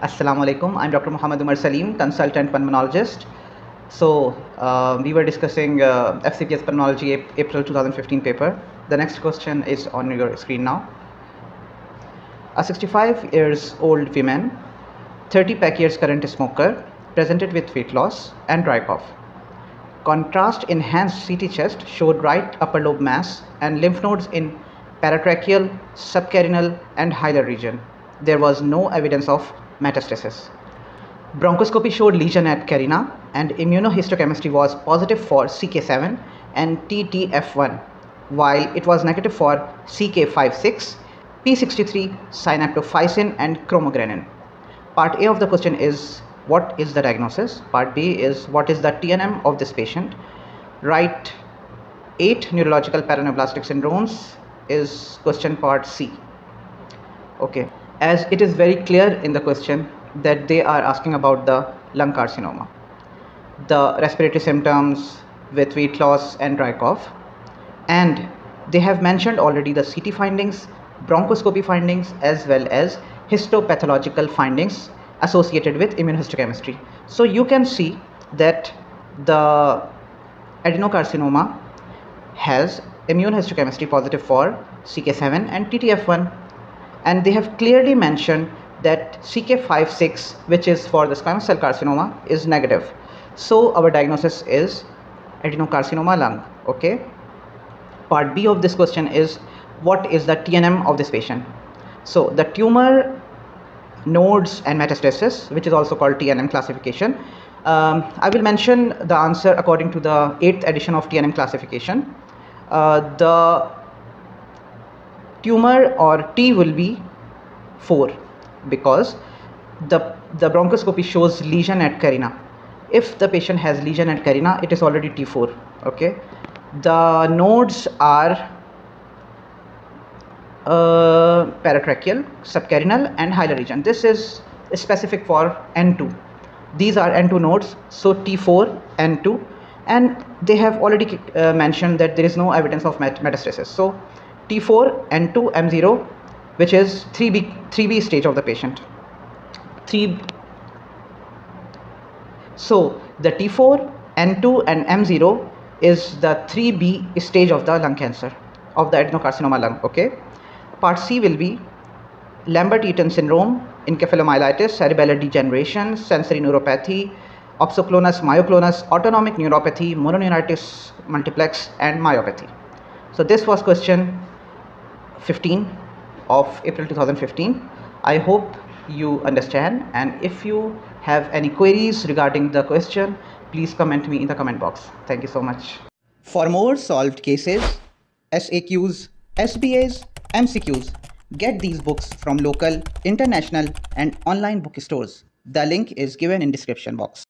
Assalamu alaikum. I'm Dr. Muhammad Umer Salim, consultant pulmonologist. So, uh, we were discussing uh, FCPS pulmonology Ap- April 2015 paper. The next question is on your screen now. A 65 years old woman, 30 pack years current smoker, presented with weight loss and dry cough. Contrast enhanced CT chest showed right upper lobe mass and lymph nodes in paratracheal, subcarinal, and hilar region. There was no evidence of metastasis. Bronchoscopy showed lesion at carina, and immunohistochemistry was positive for CK7 and TTF1, while it was negative for CK56, P63, synaptophysin, and chromogranin. Part A of the question is what is the diagnosis? Part B is what is the TNM of this patient? Write eight neurological paraneoplastic syndromes is question part C. Okay, as it is very clear in the question that they are asking about the lung carcinoma, the respiratory symptoms with weight loss and dry cough, and they have mentioned already the CT findings, bronchoscopy findings, as well as histopathological findings associated with immunohistochemistry. So you can see that the adenocarcinoma has immunohistochemistry positive for CK7 and TTF1 and they have clearly mentioned that CK56 which is for the squamous cell carcinoma is negative. So our diagnosis is adenocarcinoma lung okay. Part B of this question is what is the TNM of this patient? So the tumor nodes and metastasis which is also called TNM classification. Um, I will mention the answer according to the 8th edition of TNM classification. Uh, the tumor or T will be 4 because the, the bronchoscopy shows lesion at carina. If the patient has lesion at carina, it is already T4. Okay, the nodes are uh, paratracheal, subcarinal, and hilar region. This is specific for N2. These are N2 nodes, so T4, N2, and they have already uh, mentioned that there is no evidence of met- metastasis. So T4, N2, M0, which is 3B, 3B stage of the patient. 3 so the T4, N2, and M0 is the 3B stage of the lung cancer of the adenocarcinoma lung. Okay. Part C will be Lambert-Eaton syndrome, encephalomyelitis, cerebellar degeneration, sensory neuropathy, opsoclonus, myoclonus, autonomic neuropathy, mononeuritis multiplex, and myopathy. So this was question 15 of April 2015. I hope you understand and if you have any queries regarding the question, please comment me in the comment box. Thank you so much. For more solved cases, SAQs, SBAs, MCQs, get these books from local, international and online bookstores. The link is given in description box.